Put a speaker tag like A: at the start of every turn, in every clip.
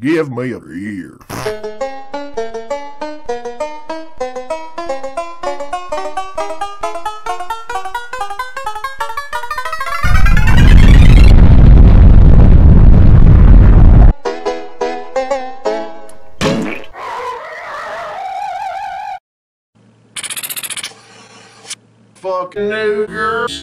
A: Give me a year. Fucking New Year's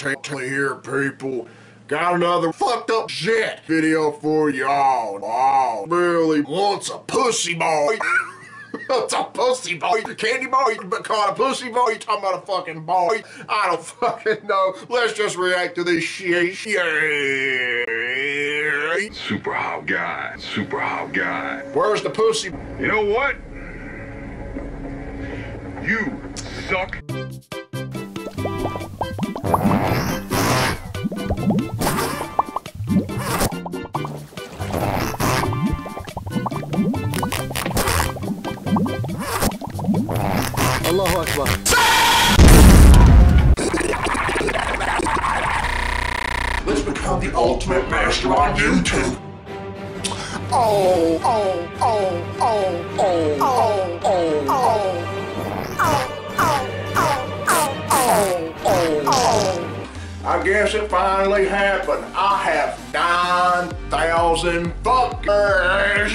A: here, people. Got another fucked up shit video for y'all. Oh, really wants a pussy boy. it's a pussy boy. Candy boy, but called a pussy boy. You talking about a fucking boy? I don't fucking know. Let's just react to this shit.
B: Super hot guy. Super hot guy.
A: Where's the pussy?
B: You know what? You suck.
C: Allahu Akbar.
A: Let's become the ultimate master on YouTube. Oh, oh, oh, oh, oh, oh, oh, oh. Oh, oh, oh. I guess it finally happened. I have 9,000 fuckers.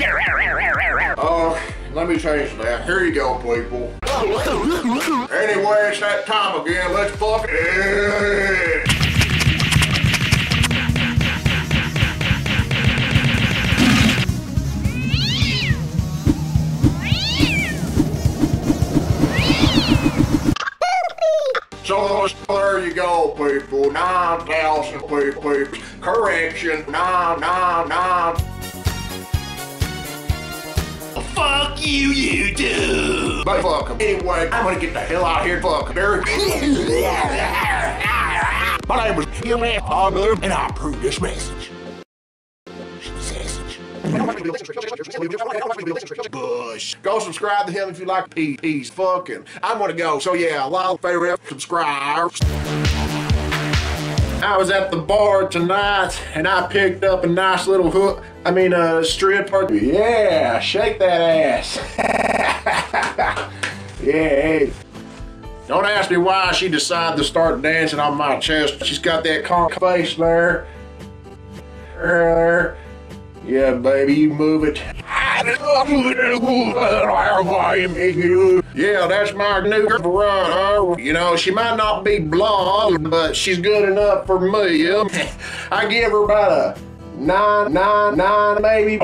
A: Oh, let me change that. Here you go, people. Anyway, it's that time again. Let's fuck it. So there you go, people. 9,000 people. Correction. 9, 9, 9. Fuck you, YouTube. But fuck 'em. Anyway, I'm gonna get the hell out of here. Fuck. Very- My name is Billy Fogler, and I approve this message. Bush. Go subscribe to him if you like. Peace. Fucking. I'm gonna go. So yeah, like, favorite, subscribe. I was at the bar tonight and I picked up a nice little hook. I mean, a stripper. Yeah, shake that ass. yeah. Don't ask me why she decided to start dancing on my chest. She's got that conk face there. There. Yeah, baby, you move it. Yeah, that's my new girlfriend. huh? You know, she might not be blonde, but she's good enough for me. I give her about a nine, nine, nine, maybe.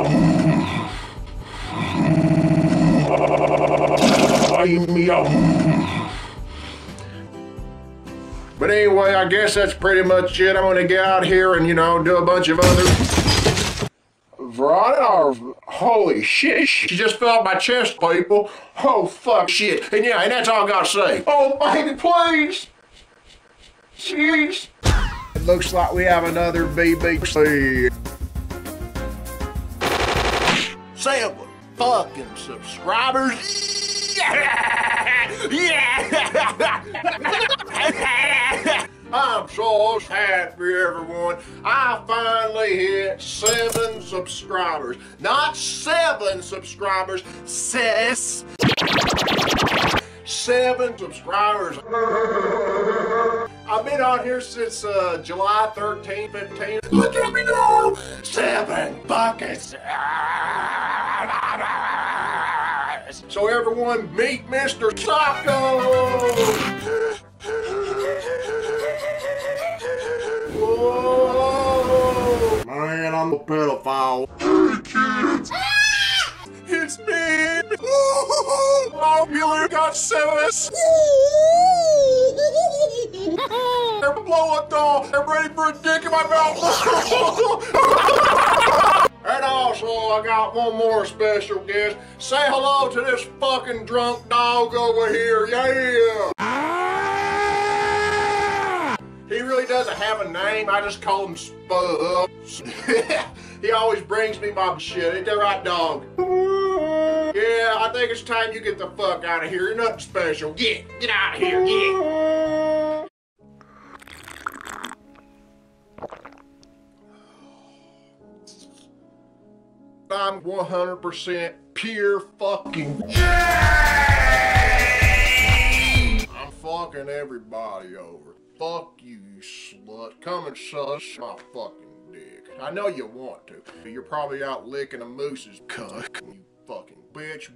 A: But anyway, I guess that's pretty much it. I'm gonna get out here and, you know, do a bunch of other. Veronica, holy shit, she just fell off my chest, people. Oh, fuck shit. And yeah, and that's all I gotta say. Oh, baby, please. Jeez. It looks like we have another BBC. Seven fucking subscribers. Yeah! Yeah! I'm so happy, everyone. I finally hit seven subscribers. Not seven subscribers, sis. Seven subscribers. I've been on here since uh, July 13, 15. Look at me now! Seven buckets. So everyone meet Mr. Socko! Whoa! Man, I'm a pedophile. Hey kids! It's me! Oh, popular got service! They're blow up doll! I'm ready for a dick in my mouth! and also, I got one more special guest. Say hello to this fucking drunk dog over here, yeah! He really doesn't have a name. I just call him Spud. he always brings me my shit. Ain't that right, dog? Yeah, I think it's time you get the fuck out of here. You're nothing special. Get, get out of here. Get. I'm 100% pure fucking. I'm fucking everybody over. Fuck you, you slut. Come and suss my fucking dick. I know you want to. You're probably out licking a moose's cuck. You fucking bitch.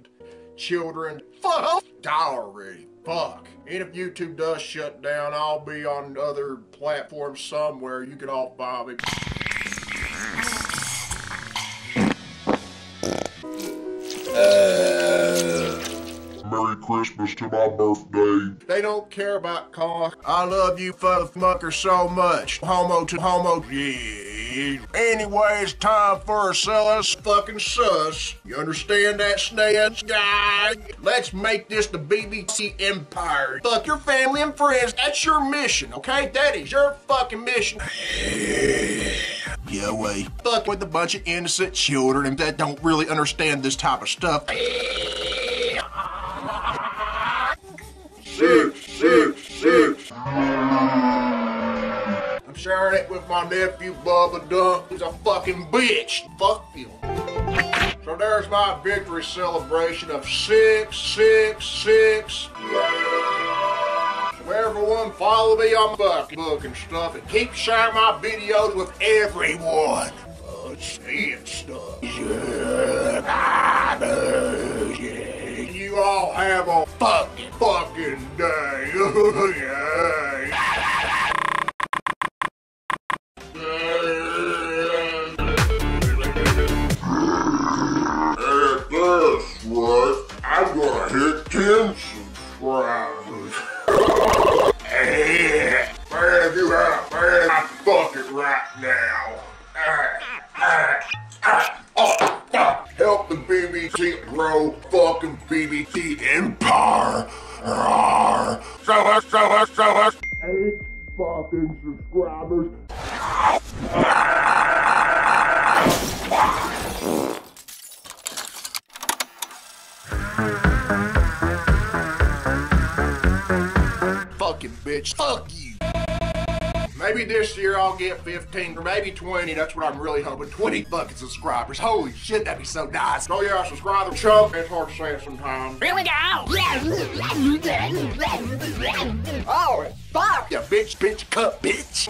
A: Children. Fuck. Die already. Fuck. And if YouTube does shut down, I'll be on other platforms somewhere. You can all find me.
B: Christmas to my birthday.
A: They don't care about cock. I love you fucker so much. Homo to homo. Yeah. Anyway, it's time for a us fucking sus. You understand that, Snaz? Guy? Let's make this the BBC Empire. Fuck your family and friends. That's your mission, okay? That is your fucking mission. Yeah, way. Fuck with a bunch of innocent children that don't really understand this type of stuff. Sharing it with my nephew Bubba Dunk, who's a fucking bitch. Fuck you. So there's my victory celebration of six, six, six. So everyone follow me on Facebook and stuff and keep sharing my videos with everyone. Uh, seeing stuff. You all have a fucking fucking day. That's Help the BBC grow fucking BBC Empire. Rawr. Show us, show us, show us. Eight fucking subscribers. Fucking bitch. Fuck you. Maybe this year I'll get 15 or maybe 20. That's what I'm really hoping. 20 fucking subscribers. Holy shit, that'd be so nice. Oh yeah, subscribe to Chuck. It's hard to say it sometimes.
C: Here we go!
A: Oh, fuck! You bitch, bitch, cup, bitch.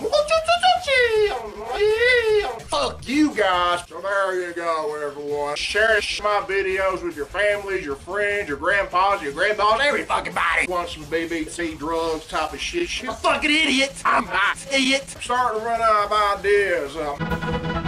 A: Fuck you guys. So there you go, everyone. Share my videos with your families, your friends, your grandpas, your grandpas, every fucking body. Want some BBC drugs type of shit? You fucking idiot. I'm not idiot. Starting to run out of ideas. Um,